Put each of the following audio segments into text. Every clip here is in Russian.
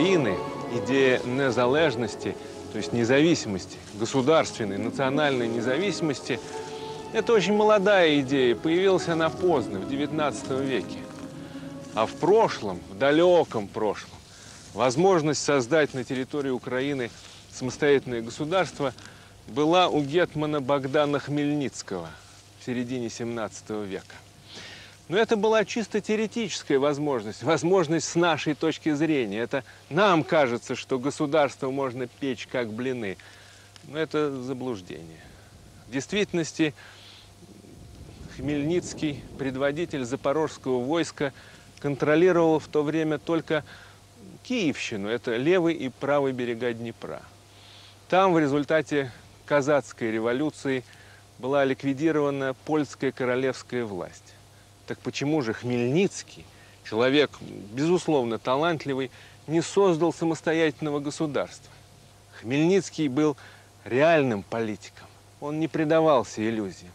Украины идея незалежности, то есть независимости, государственной, национальной независимости, это очень молодая идея, появилась она поздно, в XIX веке. А в прошлом, в далеком прошлом, возможность создать на территории Украины самостоятельное государство была у гетмана Богдана Хмельницкого в середине 17 века. Но это была чисто теоретическая возможность, возможность с нашей точки зрения. Это нам кажется, что государство можно печь как блины. Но это заблуждение. В действительности Хмельницкий, предводитель запорожского войска, контролировал в то время только Киевщину, это левый и правый берега Днепра. Там в результате казацкой революции была ликвидирована польская королевская власть. Так почему же Хмельницкий, человек, безусловно, талантливый, не создал самостоятельного государства? Хмельницкий был реальным политиком. Он не предавался иллюзиям.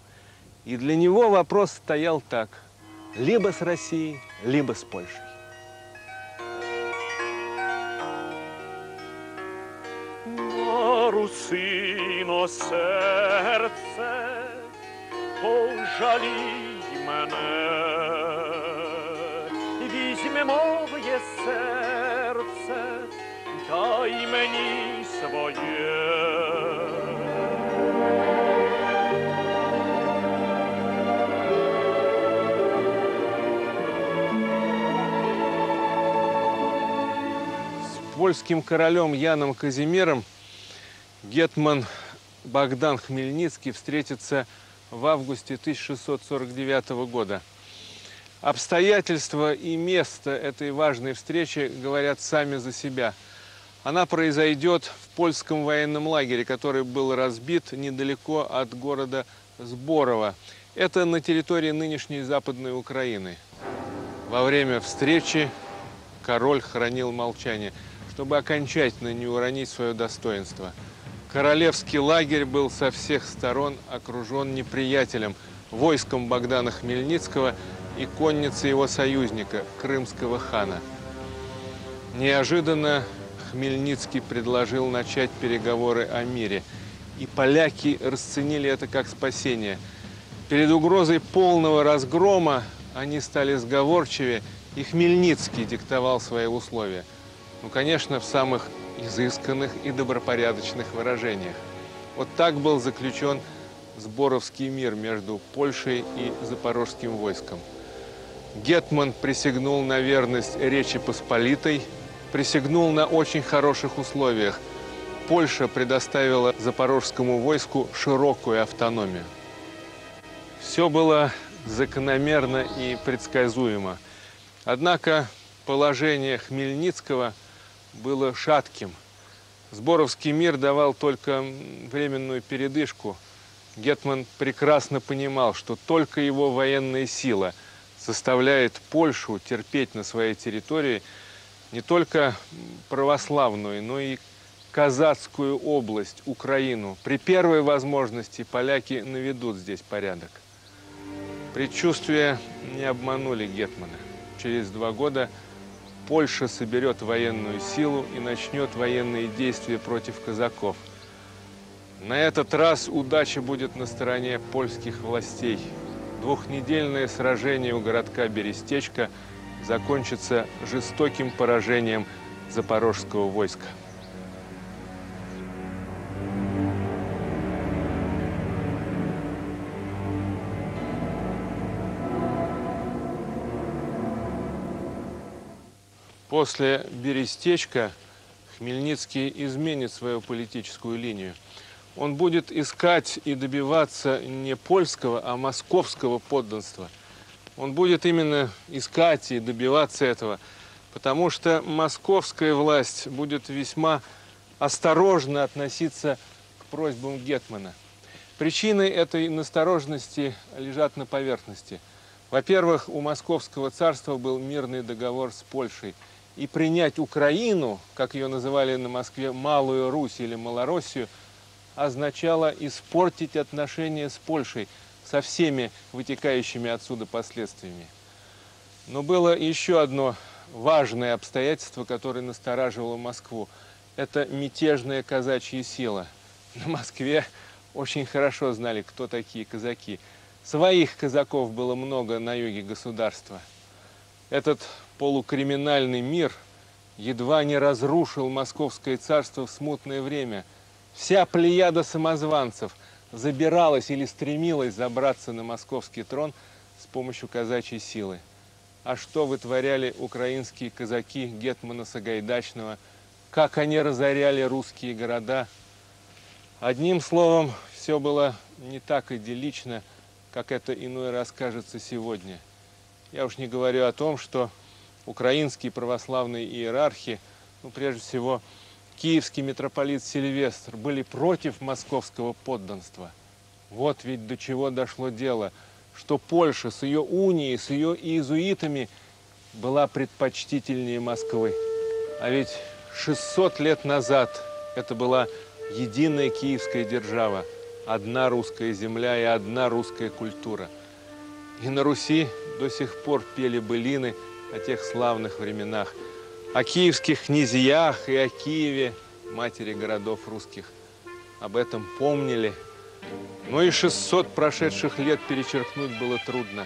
И для него вопрос стоял так. Либо с Россией, либо с Польшей. Русино серце, пожалій мене, візьми моє серце, дай мені своє. С польским королем Яном Казимиром гетман Богдан Хмельницкий встретится в августе 1649 года. Обстоятельства и место этой важной встречи говорят сами за себя. Она произойдет в польском военном лагере, который был разбит недалеко от города Сборово. Это на территории нынешней Западной Украины. Во время встречи король хранил молчание, чтобы окончательно не уронить свое достоинство. Королевский лагерь был со всех сторон окружен неприятелем, войском Богдана Хмельницкого и конницей его союзника, крымского хана. Неожиданно Хмельницкий предложил начать переговоры о мире, и поляки расценили это как спасение. Перед угрозой полного разгрома они стали сговорчивее, и Хмельницкий диктовал свои условия. Ну, конечно, в самых изысканных и добропорядочных выражениях. Вот так был заключен Сборовский мир между Польшей и Запорожским войском. Гетман присягнул на верность Речи Посполитой, присягнул на очень хороших условиях. Польша предоставила запорожскому войску широкую автономию. Все было закономерно и предсказуемо. Однако положение Хмельницкого было шатким. Сборовский мир давал только временную передышку. Гетман прекрасно понимал, что только его военная сила заставляет Польшу терпеть на своей территории не только православную, но и казацкую область, Украину. При первой возможности поляки наведут здесь порядок. Предчувствия не обманули Гетмана. Через два года Польша соберет военную силу и начнет военные действия против казаков. На этот раз удача будет на стороне польских властей. Двухнедельное сражение у городка Берестечко закончится жестоким поражением запорожского войска. После Берестечка Хмельницкий изменит свою политическую линию. Он будет искать и добиваться не польского, а московского подданства. Он будет именно искать и добиваться этого, потому что московская власть будет весьма осторожно относиться к просьбам Гетмана. Причины этой настороженности лежат на поверхности. Во-первых, у Московского царства был мирный договор с Польшей – и принять Украину, как ее называли на Москве, Малую Русь или Малороссию, означало испортить отношения с Польшей со всеми вытекающими отсюда последствиями. Но было еще одно важное обстоятельство, которое настораживало Москву. Это мятежная казачья сила. На Москве очень хорошо знали, кто такие казаки. Своих казаков было много на юге государства. Этот полукриминальный мир едва не разрушил московское царство в смутное время. Вся плеяда самозванцев забиралась или стремилась забраться на московский трон с помощью казачьей силы. А что вытворяли украинские казаки Гетмана Сагайдачного, как они разоряли русские города. Одним словом, все было не так идиллично, как это иной раз кажется сегодня. Я уж не говорю о том, что украинские православные иерархи, ну, прежде всего, киевский митрополит Сильвестр, были против московского подданства. Вот ведь до чего дошло дело, что Польша с ее унией, с ее иезуитами была предпочтительнее Москвы. А ведь 600 лет назад это была единая киевская держава, одна русская земля и одна русская культура. И на Руси до сих пор пели былины о тех славных временах, о киевских князьях и о Киеве, матери городов русских. Об этом помнили. Но и 600 прошедших лет перечеркнуть было трудно.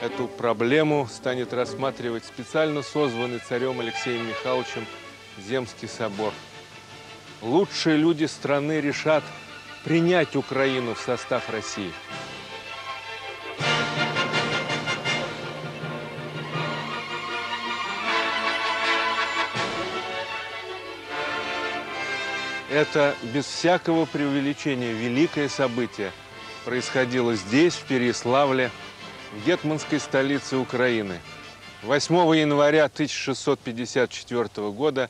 Эту проблему станет рассматривать специально созванный царем Алексеем Михайловичем Земский собор. Лучшие люди страны решат принять Украину в состав России. Это без всякого преувеличения великое событие происходило здесь, в Переславле, в гетманской столице Украины. 8 января 1654 года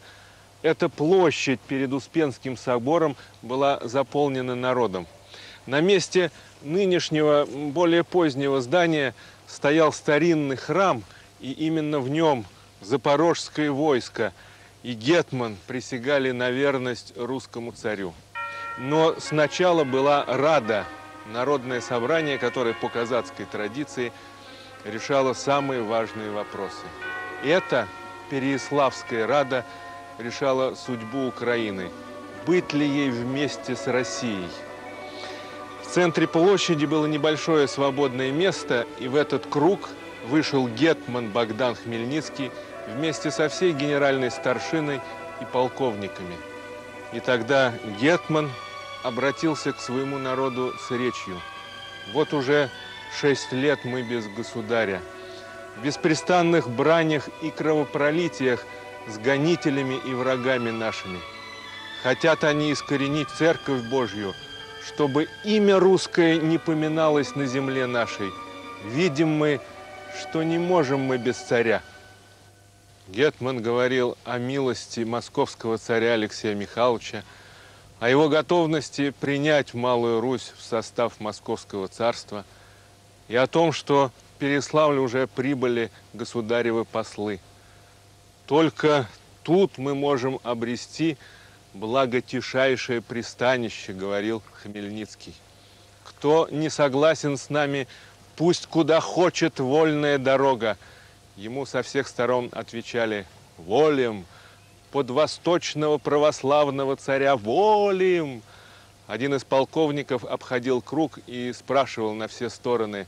эта площадь перед Успенским собором была заполнена народом. На месте нынешнего, более позднего здания стоял старинный храм, и именно в нем запорожское войско – и Гетман присягали на верность русскому царю. Но сначала была Рада, народное собрание, которое по казацкой традиции решало самые важные вопросы. Это Переяславская Рада решала судьбу Украины, быть ли ей вместе с Россией. В центре площади было небольшое свободное место, и в этот круг вышел гетман Богдан Хмельницкий – вместе со всей генеральной старшиной и полковниками. И тогда Гетман обратился к своему народу с речью. Вот уже шесть лет мы без государя, в беспрестанных бранях и кровопролитиях с гонителями и врагами нашими. Хотят они искоренить Церковь Божью, чтобы имя русское не поминалось на земле нашей. Видим мы, что не можем мы без царя. Гетман говорил о милости московского царя Алексея Михайловича, о его готовности принять Малую Русь в состав Московского царства и о том, что Переславле уже прибыли государевы послы. Только тут мы можем обрести благотишайшее пристанище, говорил Хмельницкий. Кто не согласен с нами, пусть куда хочет вольная дорога, Ему со всех сторон отвечали «Волим! Под восточного православного царя волим!» Один из полковников обходил круг и спрашивал на все стороны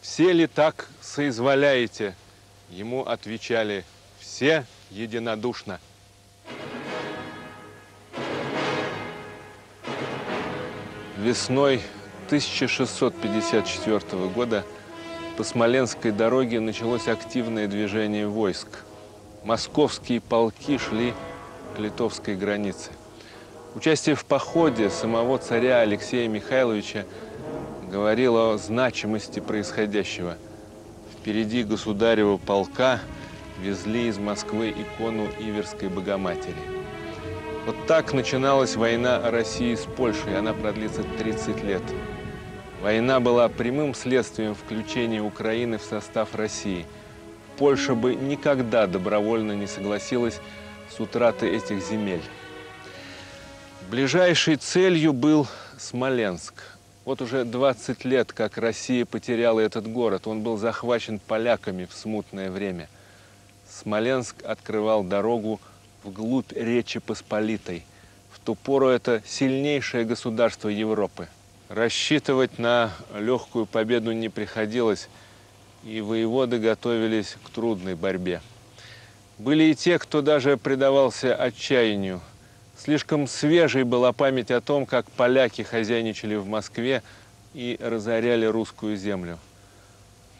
«Все ли так соизволяете?» Ему отвечали «Все единодушно». Весной 1654 года по Смоленской дороге началось активное движение войск. Московские полки шли к литовской границе. Участие в походе самого царя Алексея Михайловича говорило о значимости происходящего. Впереди государева полка везли из Москвы икону Иверской Богоматери. Вот так начиналась война России с Польшей. Она продлится 30 лет. Война была прямым следствием включения Украины в состав России. Польша бы никогда добровольно не согласилась с утратой этих земель. Ближайшей целью был Смоленск. Вот уже 20 лет, как Россия потеряла этот город. Он был захвачен поляками в смутное время. Смоленск открывал дорогу вглубь Речи Посполитой. В ту пору это сильнейшее государство Европы. Рассчитывать на легкую победу не приходилось, и воеводы готовились к трудной борьбе. Были и те, кто даже предавался отчаянию. Слишком свежей была память о том, как поляки хозяйничали в Москве и разоряли русскую землю.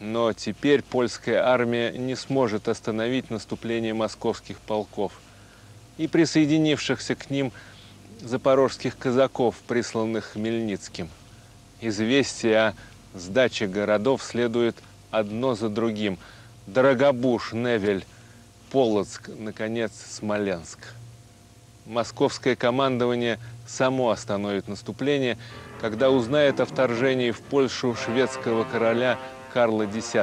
Но теперь польская армия не сможет остановить наступление московских полков и присоединившихся к ним запорожских казаков, присланных Хмельницким. Известия о сдаче городов следует одно за другим. Дорогобуш, Невель, Полоцк, наконец, Смоленск. Московское командование само остановит наступление, когда узнает о вторжении в Польшу шведского короля Карла X.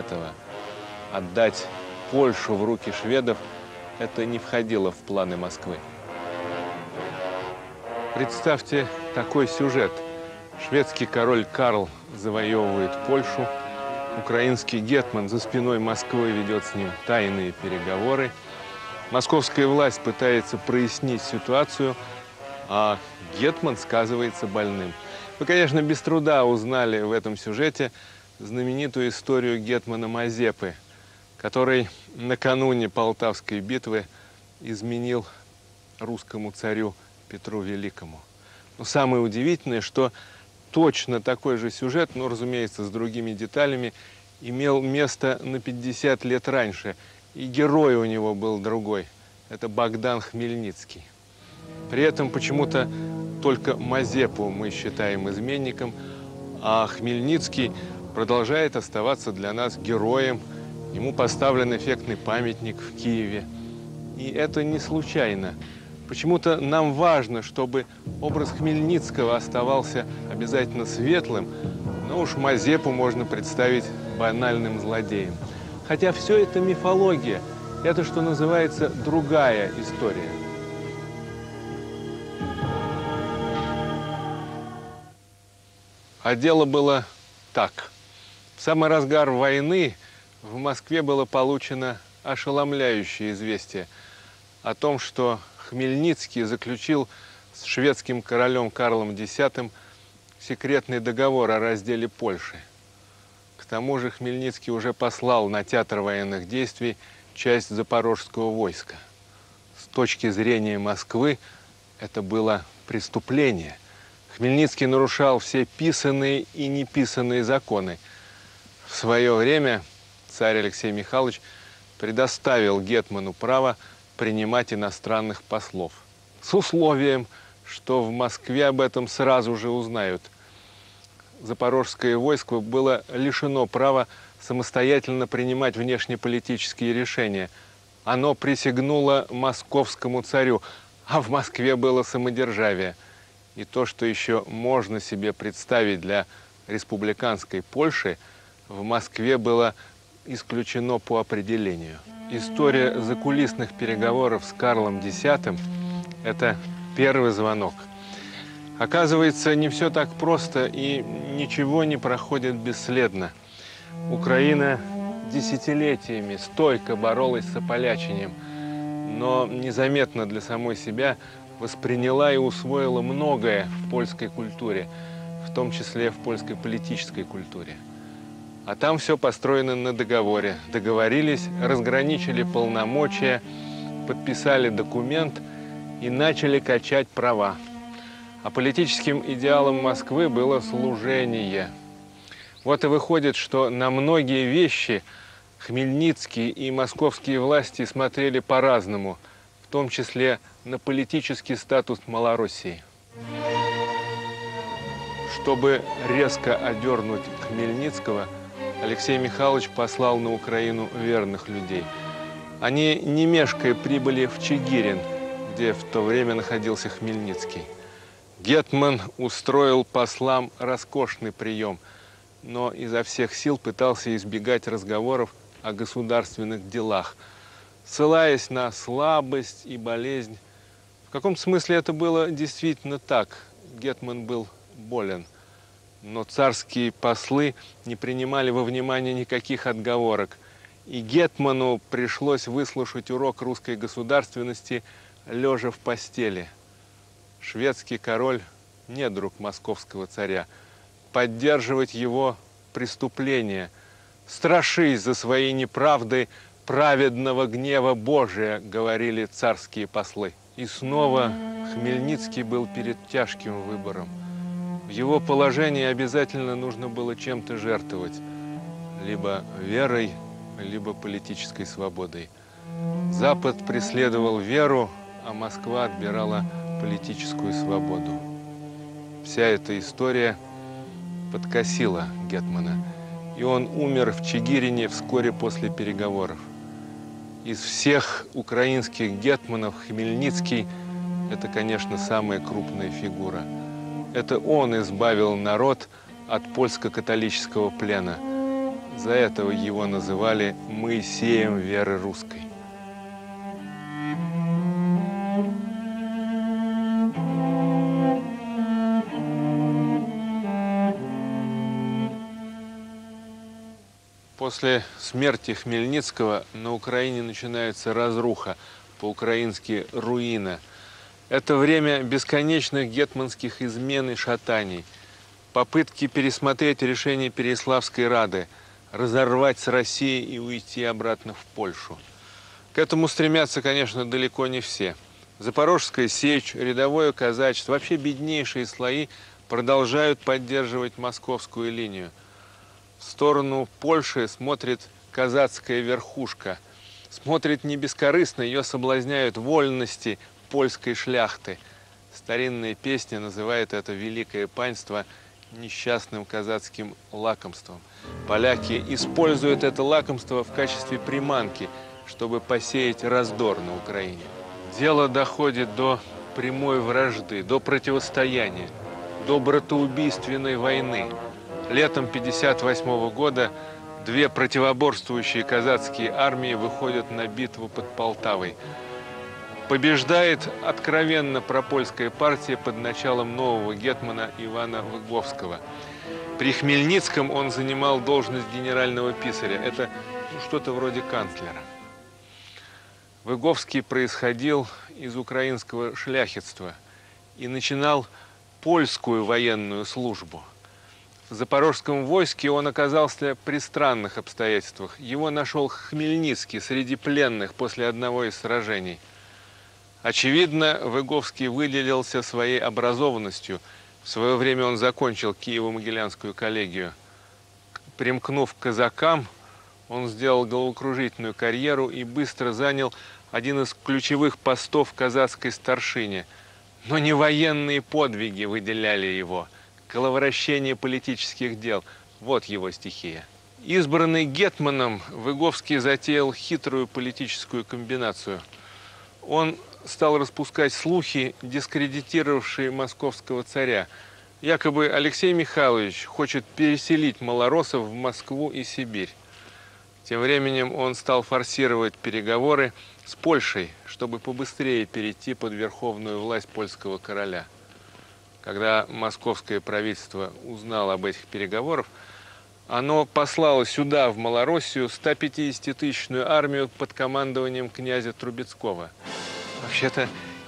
Отдать Польшу в руки шведов – это не входило в планы Москвы. Представьте такой сюжет. Шведский король Карл завоевывает Польшу, украинский гетман за спиной Москвы ведет с ним тайные переговоры. Московская власть пытается прояснить ситуацию, а гетман сказывается больным. Вы, конечно, без труда узнали в этом сюжете знаменитую историю гетмана Мазепы, который накануне Полтавской битвы изменил русскому царю Петру Великому. Но самое удивительное, что точно такой же сюжет, но, разумеется, с другими деталями, имел место на 50 лет раньше. И герой у него был другой. Это Богдан Хмельницкий. При этом почему-то только Мазепу мы считаем изменником, а Хмельницкий продолжает оставаться для нас героем. Ему поставлен эффектный памятник в Киеве. И это не случайно. Почему-то нам важно, чтобы образ Хмельницкого оставался обязательно светлым, но уж Мазепу можно представить банальным злодеем. Хотя все это мифология, это, что называется, другая история. А дело было так. В самый разгар войны в Москве было получено ошеломляющее известие о том, что Хмельницкий заключил с шведским королем Карлом X секретный договор о разделе Польши. К тому же Хмельницкий уже послал на театр военных действий часть запорожского войска. С точки зрения Москвы это было преступление. Хмельницкий нарушал все писанные и неписанные законы. В свое время царь Алексей Михайлович предоставил Гетману право принимать иностранных послов. С условием, что в Москве об этом сразу же узнают. Запорожское войско было лишено права самостоятельно принимать внешнеполитические решения. Оно присягнуло московскому царю, а в Москве было самодержавие. И то, что еще можно себе представить для республиканской Польши, в Москве было исключено по определению. История закулисных переговоров с Карлом X – это первый звонок. Оказывается, не все так просто и ничего не проходит бесследно. Украина десятилетиями стойко боролась с ополячением, но незаметно для самой себя восприняла и усвоила многое в польской культуре, в том числе в польской политической культуре. А там все построено на договоре. Договорились, разграничили полномочия, подписали документ и начали качать права. А политическим идеалом Москвы было служение. Вот и выходит, что на многие вещи Хмельницкий и московские власти смотрели по-разному, в том числе на политический статус Малороссии. Чтобы резко одернуть Хмельницкого – Алексей Михайлович послал на Украину верных людей. Они, не мешкая, прибыли в Чигирин, где в то время находился Хмельницкий. Гетман устроил послам роскошный прием, но изо всех сил пытался избегать разговоров о государственных делах, ссылаясь на слабость и болезнь. В каком смысле это было действительно так? Гетман был болен – но царские послы не принимали во внимание никаких отговорок И Гетману пришлось выслушать урок русской государственности лежа в постели. Шведский король не друг московского царя. Поддерживать его преступление. Страшись за свои неправды праведного гнева Божия, говорили царские послы. И снова Хмельницкий был перед тяжким выбором. В его положении обязательно нужно было чем-то жертвовать. Либо верой, либо политической свободой. Запад преследовал веру, а Москва отбирала политическую свободу. Вся эта история подкосила Гетмана, и он умер в Чигирине вскоре после переговоров. Из всех украинских гетманов Хмельницкий – это, конечно, самая крупная фигура. Это он избавил народ от польско-католического плена. За этого его называли Моисеем веры русской. После смерти Хмельницкого на Украине начинается разруха, по-украински руина. Это время бесконечных гетманских измен и шатаний, попытки пересмотреть решение Переславской Рады, разорвать с Россией и уйти обратно в Польшу. К этому стремятся, конечно, далеко не все. Запорожская сечь, рядовое казачество, вообще беднейшие слои продолжают поддерживать московскую линию – в сторону Польши смотрит казацкая верхушка. Смотрит не бескорыстно, ее соблазняют вольности польской шляхты. Старинная песня называет это великое панство несчастным казацким лакомством. Поляки используют это лакомство в качестве приманки, чтобы посеять раздор на Украине. Дело доходит до прямой вражды, до противостояния, до братоубийственной войны. Летом 1958 года две противоборствующие казацкие армии выходят на битву под Полтавой. Побеждает откровенно пропольская партия под началом нового гетмана Ивана Выговского. При Хмельницком он занимал должность генерального писаря. Это ну, что-то вроде канцлера. Выговский происходил из украинского шляхетства и начинал польскую военную службу – в запорожском войске он оказался при странных обстоятельствах. Его нашел Хмельницкий среди пленных после одного из сражений. Очевидно, Выговский выделился своей образованностью. В свое время он закончил Киево-Могилянскую коллегию. Примкнув к казакам, он сделал головокружительную карьеру и быстро занял один из ключевых постов казацкой старшине. Но не военные подвиги выделяли его – коловращение политических дел. Вот его стихия. Избранный Гетманом, Выговский затеял хитрую политическую комбинацию. Он стал распускать слухи, дискредитировавшие московского царя. Якобы Алексей Михайлович хочет переселить малоросов в Москву и Сибирь. Тем временем он стал форсировать переговоры с Польшей, чтобы побыстрее перейти под верховную власть польского короля – когда московское правительство узнало об этих переговорах, оно послало сюда, в Малороссию, 150-тысячную армию под командованием князя Трубецкого. Вообще-то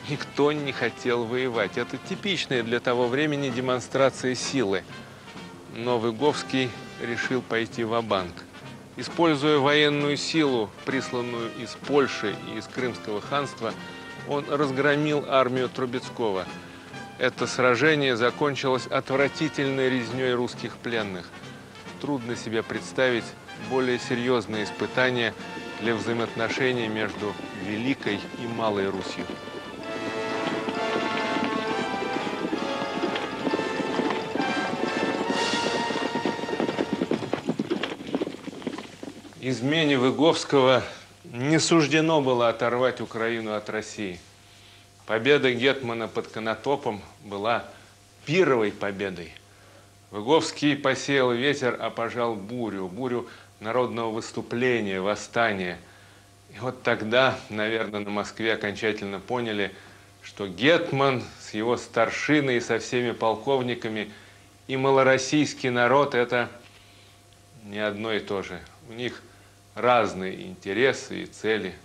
никто не хотел воевать. Это типичная для того времени демонстрация силы. Но Выговский решил пойти в банк Используя военную силу, присланную из Польши и из Крымского ханства, он разгромил армию Трубецкого – это сражение закончилось отвратительной резней русских пленных. Трудно себе представить более серьезные испытания для взаимоотношений между Великой и Малой Русью. Измене Выговского не суждено было оторвать Украину от России – Победа Гетмана под Конотопом была пировой победой. Выговский посеял ветер, а пожал бурю, бурю народного выступления, восстания. И вот тогда, наверное, на Москве окончательно поняли, что Гетман с его старшиной и со всеми полковниками и малороссийский народ – это не одно и то же. У них разные интересы и цели.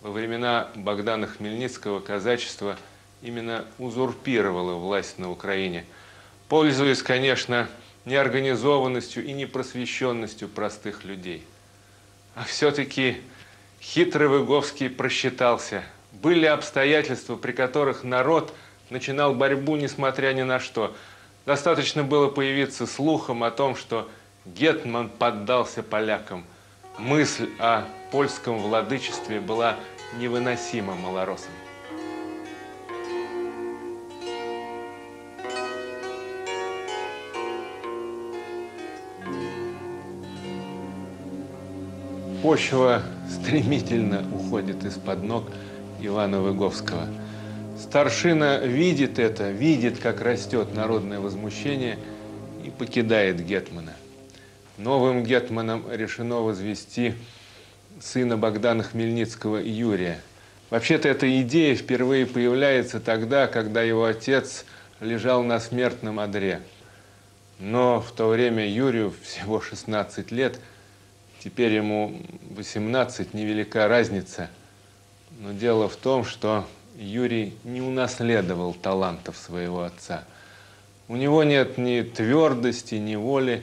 Во времена Богдана Хмельницкого казачество именно узурпировало власть на Украине, пользуясь, конечно, неорганизованностью и непросвещенностью простых людей. А все-таки хитрый Выговский просчитался. Были обстоятельства, при которых народ начинал борьбу, несмотря ни на что. Достаточно было появиться слухом о том, что Гетман поддался полякам. Мысль о польском владычестве была невыносима малоросам. Почва стремительно уходит из-под ног Ивана Выговского. Старшина видит это, видит, как растет народное возмущение и покидает Гетмана. Новым Гетманом решено возвести сына Богдана Хмельницкого Юрия. Вообще-то эта идея впервые появляется тогда, когда его отец лежал на смертном одре. Но в то время Юрию всего 16 лет – Теперь ему 18, невелика разница. Но дело в том, что Юрий не унаследовал талантов своего отца. У него нет ни твердости, ни воли.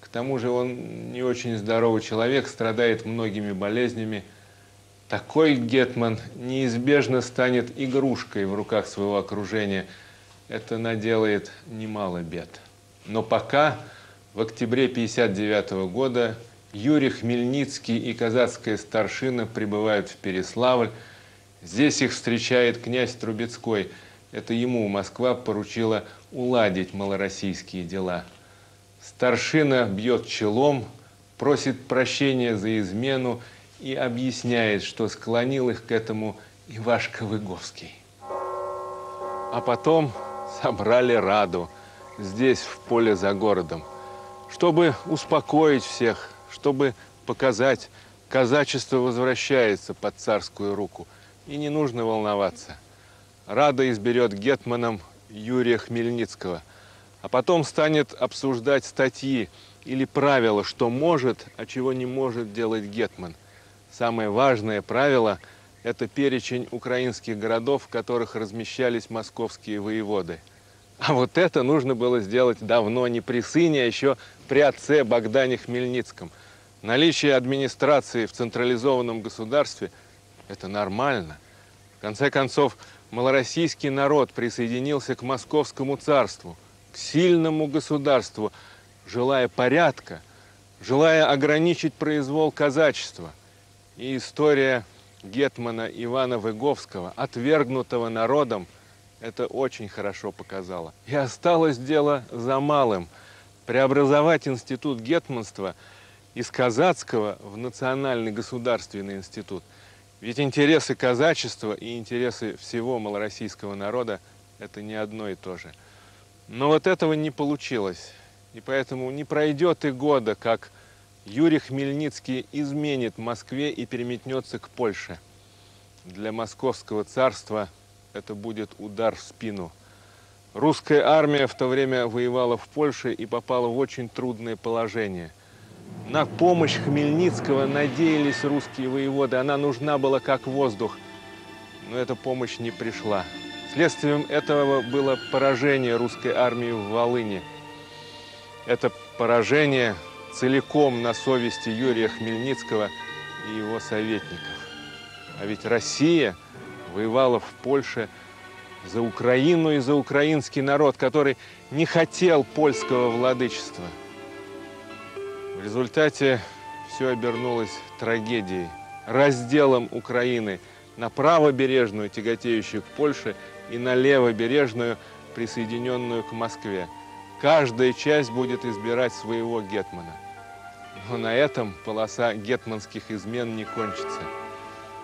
К тому же он не очень здоровый человек, страдает многими болезнями. Такой Гетман неизбежно станет игрушкой в руках своего окружения. Это наделает немало бед. Но пока в октябре 1959 года Юрий Хмельницкий и казацкая старшина прибывают в Переславль. Здесь их встречает князь Трубецкой. Это ему Москва поручила уладить малороссийские дела. Старшина бьет челом, просит прощения за измену и объясняет, что склонил их к этому Ивашка Выговский. А потом собрали Раду здесь, в поле за городом, чтобы успокоить всех, чтобы показать, казачество возвращается под царскую руку. И не нужно волноваться. Рада изберет гетманом Юрия Хмельницкого, а потом станет обсуждать статьи или правила, что может, а чего не может делать гетман. Самое важное правило – это перечень украинских городов, в которых размещались московские воеводы. А вот это нужно было сделать давно, не при сыне, а еще при отце Богдане Хмельницком – Наличие администрации в централизованном государстве – это нормально. В конце концов, малороссийский народ присоединился к московскому царству, к сильному государству, желая порядка, желая ограничить произвол казачества. И история Гетмана Ивана Выговского, отвергнутого народом, это очень хорошо показала. И осталось дело за малым – преобразовать институт гетманства – из казацкого в Национальный государственный институт. Ведь интересы казачества и интересы всего малороссийского народа – это не одно и то же. Но вот этого не получилось. И поэтому не пройдет и года, как Юрий Хмельницкий изменит Москве и переметнется к Польше. Для московского царства это будет удар в спину. Русская армия в то время воевала в Польше и попала в очень трудное положение – на помощь Хмельницкого надеялись русские воеводы. Она нужна была как воздух. Но эта помощь не пришла. Следствием этого было поражение русской армии в Волыне. Это поражение целиком на совести Юрия Хмельницкого и его советников. А ведь Россия воевала в Польше за Украину и за украинский народ, который не хотел польского владычества – в результате все обернулось трагедией, разделом Украины на правобережную, тяготеющую к Польше, и на левобережную, присоединенную к Москве. Каждая часть будет избирать своего гетмана. Но на этом полоса гетманских измен не кончится.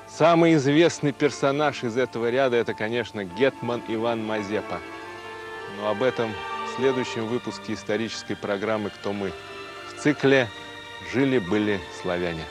Самый известный персонаж из этого ряда – это, конечно, гетман Иван Мазепа. Но об этом в следующем выпуске исторической программы «Кто мы?». Цикле «Жили-были славяне».